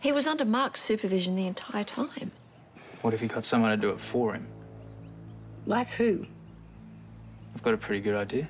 He was under Mark's supervision the entire time. What if he got someone to do it for him? Like who? I've got a pretty good idea.